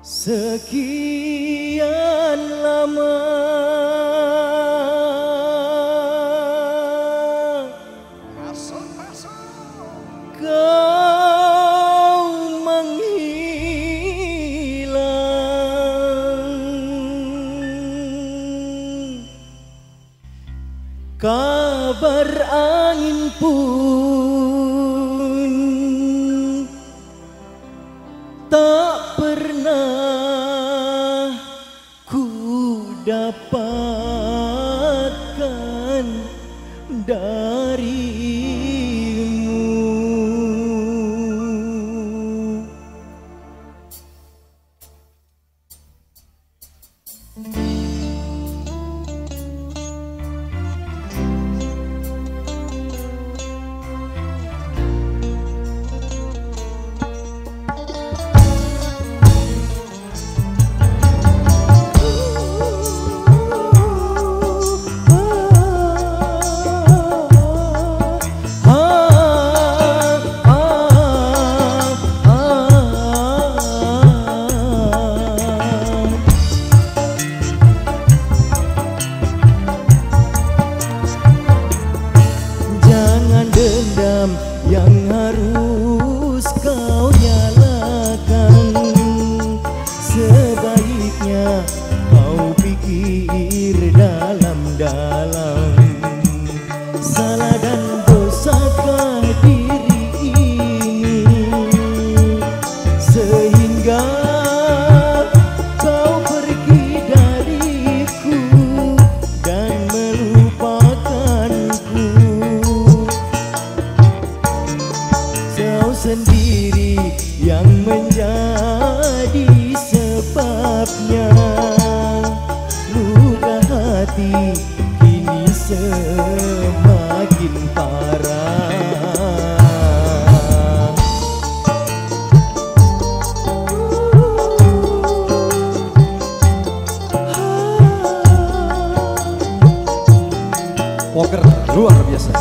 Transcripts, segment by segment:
Sekian lama Kau menghilang. Kabar angin pun dapatkan darimu kau pikir dalam-dalam Salah dan dosakah diri ini Sehingga kau pergi dariku Dan melupakanku. Kau sendiri yang menjadi sebabnya hati kini semakin parah Poker luar biasa.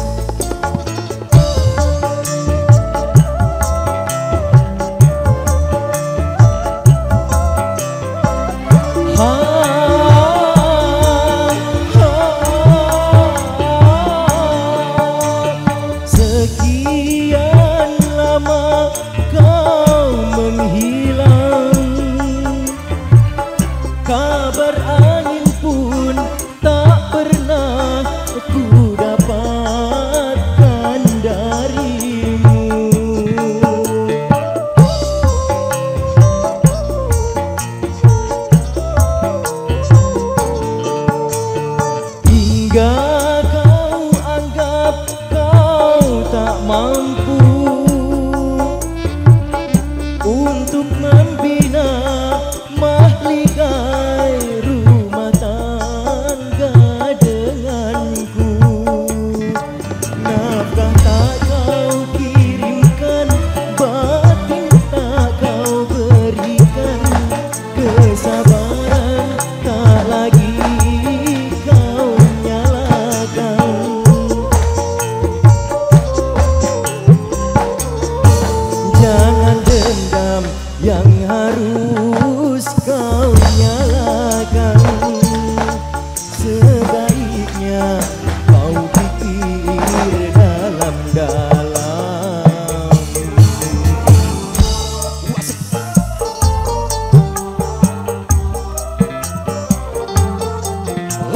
Mampu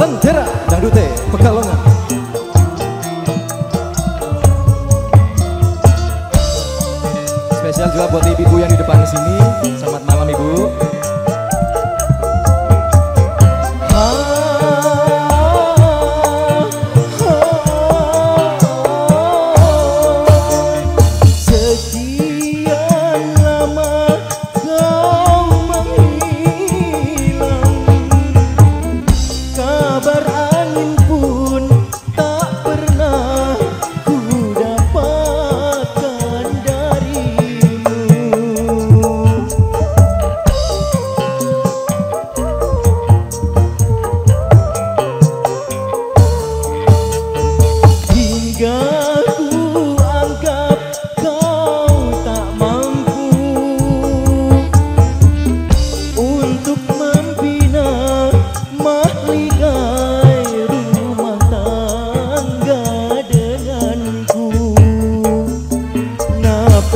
Lentera Dangdute Pekalongan. Spesial juga buat ibu yang di depan sini. Selamat malam ibu.